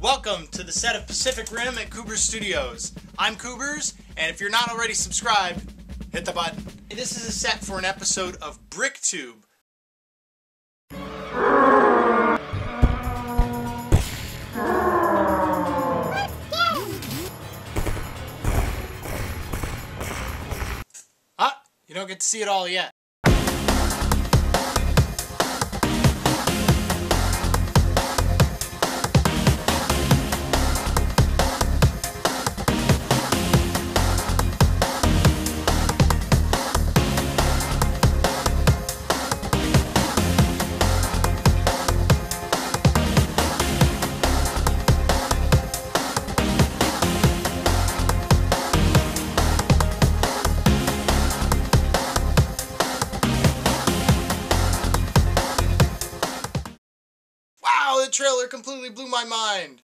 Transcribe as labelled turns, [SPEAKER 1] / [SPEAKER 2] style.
[SPEAKER 1] Welcome to the set of Pacific Rim at Kooberz Studios. I'm Kooberz, and if you're not already subscribed, hit the button. This is a set for an episode of BrickTube. Ah, you don't get to see it all yet. The trailer completely blew my mind.